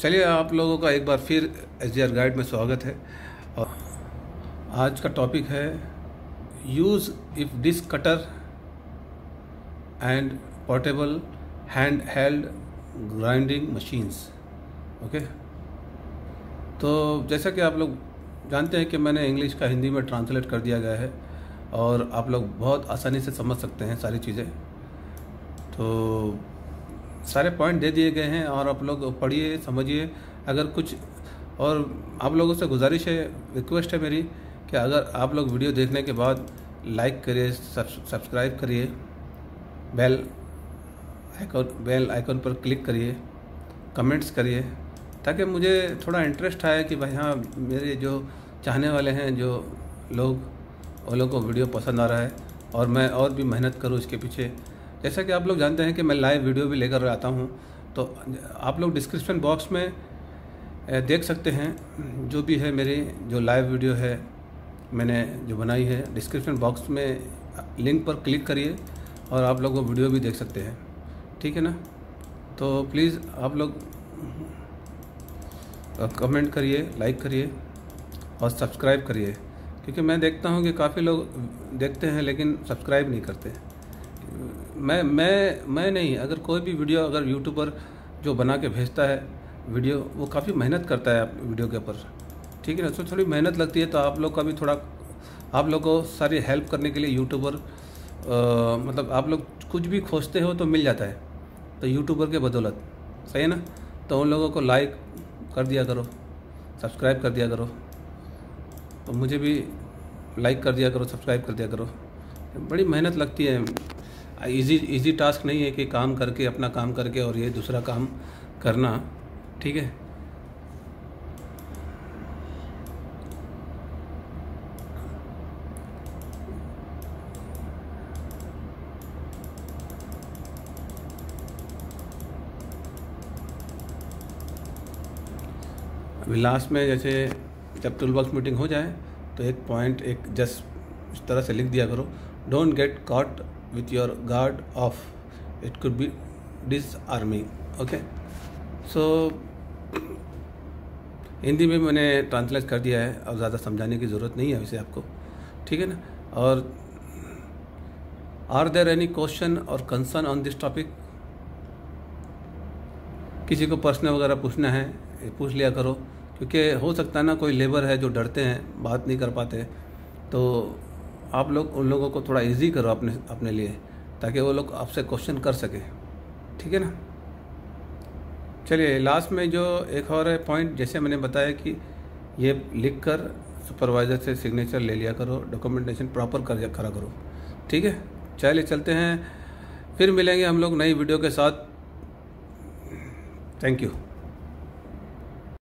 चलिए आप लोगों का एक बार फिर एस गाइड में स्वागत है। और आज का टॉपिक है, use of disc cutter and portable hand held grinding machines. Okay? तो जैसा कि आप लोग जानते हैं कि मैंने इंग्लिश का हिंदी में ट्रांसलेट कर दिया गया है और आप लोग बहुत आसानी से समझ सकते हैं सारी चीज़ें। तो सारे पॉइंट दे दिए गए हैं और आप लोग पढ़िए, समझिए। अगर कुछ और आप लोगों से गुजारिश है रिक्वेस्ट है मेरी, कि अगर आप लोग वीडियो देखने के बाद लाइक करिए सब्सक्राइब करिए बेल आइकॉन बेल आइकॉन पर क्लिक करिए कमेंट्स करिए, ताकि मुझे थोड़ा इंटरेस्ट आए कि भाई हाँ मेरे जो चाहने वाले हैं, जो लोग, उन लोग को वीडियो पसंद आ रहा है, और मैं और भी मेहनत करूँ इसके पीछे। जैसा कि आप लोग जानते हैं कि मैं लाइव वीडियो भी लेकर आता हूँ तो आप लोग डिस्क्रिप्शन बॉक्स में देख सकते हैं जो भी है मेरी जो लाइव वीडियो है, मैंने जो बनाई है। डिस्क्रिप्शन बॉक्स में लिंक पर क्लिक करिए और आप लोग वो वीडियो भी देख सकते हैं। ठीक है ना? तो प्लीज़ आप लोग कमेंट करिए लाइक करिए और सब्सक्राइब करिए। क्योंकि मैं देखता हूँ कि काफ़ी लोग देखते हैं लेकिन सब्सक्राइब नहीं करते। मैं मैं मैं नहीं, अगर कोई भी वीडियो अगर यूट्यूबर जो बना के भेजता है, वीडियो, वो काफ़ी मेहनत करता है आप वीडियो के ऊपर। ठीक है ना? तो थोड़ी मेहनत लगती है तो आप लोग का भी थोड़ा, आप लोग को सारी हेल्प करने के लिए यूट्यूबर मतलब आप लोग कुछ भी खोजते हो तो मिल जाता है। तो यूट्यूबर के बदौलत। सही है ना? तो उन लोगों को लाइक कर दिया करो सब्सक्राइब कर दिया करो तो मुझे भी लाइक कर दिया करो सब्सक्राइब कर दिया करो। बड़ी मेहनत लगती है। इजी इजी टास्क नहीं है कि काम करके, अपना काम करके और ये दूसरा काम करना, ठीक है? अभी लास्ट में जैसे जब टूल बॉक्स मीटिंग हो जाए तो एक पॉइंट एक जस्ट इस तरह से लिख दिया करो। Don't get caught with your guard off it could be disarming okay? So, Hindi में मैंने ट्रांसलेट कर दिया है और ज़्यादा समझाने की ज़रूरत नहीं है वैसे आपको, ठीक है ना? और आर देर एनी क्वेश्चन और कंसर्न ऑन दिस टॉपिक किसी को प्रश्न वगैरह पूछना है पूछ लिया करो, क्योंकि हो सकता है ना कोई लेबर है जो डरते हैं, बात नहीं कर पाते तो आप लोग, उन लोगों को थोड़ा इजी करो अपने अपने लिए, ताकि वो लोग आपसे क्वेश्चन कर सकें। ठीक है ना? चलिए लास्ट में जो एक और है पॉइंट जैसे मैंने बताया कि ये लिख कर सुपरवाइज़र से सिग्नेचर ले लिया करो डॉक्यूमेंटेशन प्रॉपर कर करा करो। ठीक है? चलिए, चलते हैं। फिर मिलेंगे हम लोग नई वीडियो के साथ। Thank you